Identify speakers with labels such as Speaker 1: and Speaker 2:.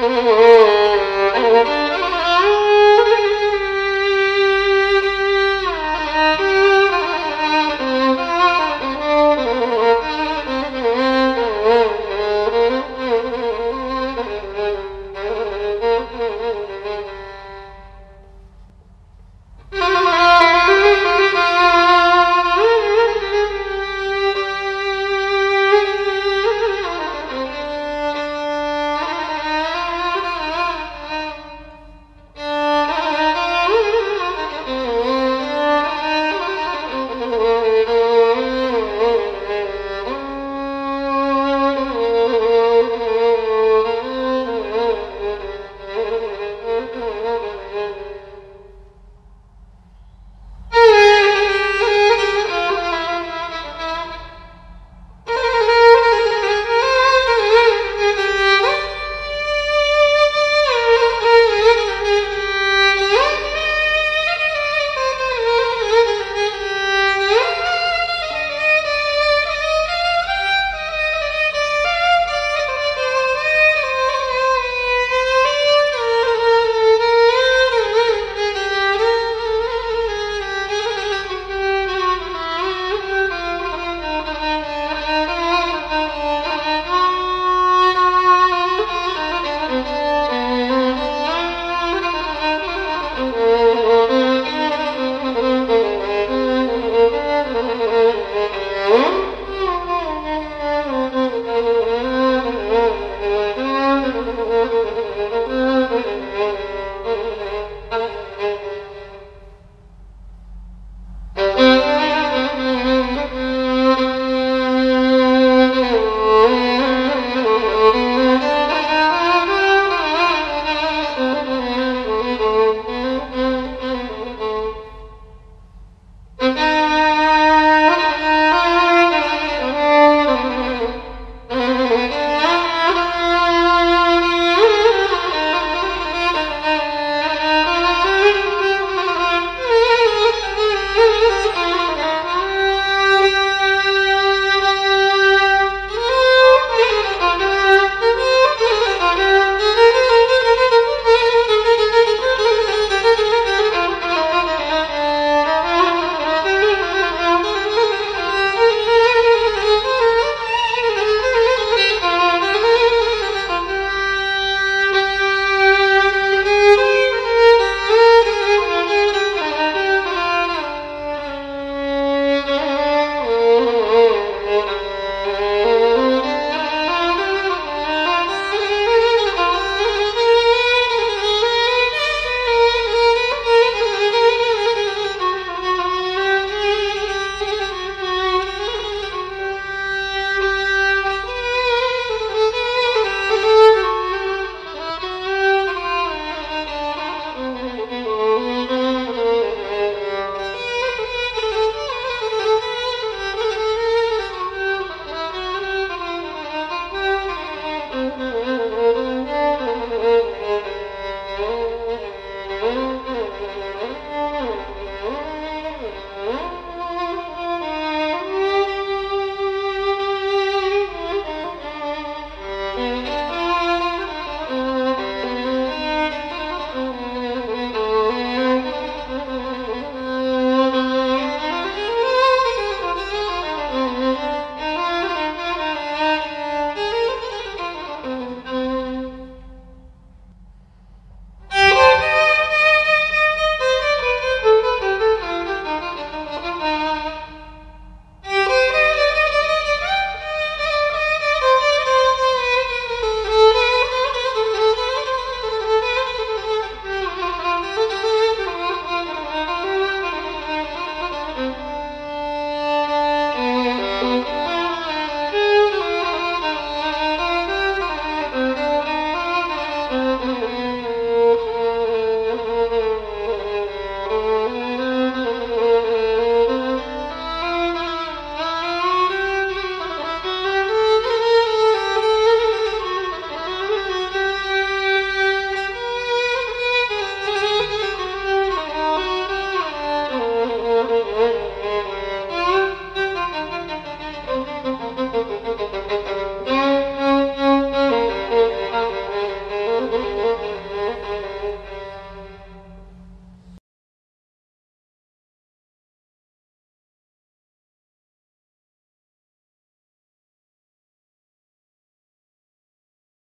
Speaker 1: Oh,